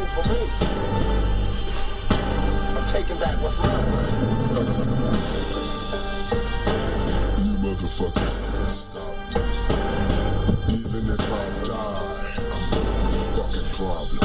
for me. I'm taking back what's mine. You motherfuckers can't stop me. Even if I die, I'm gonna be a fucking problem.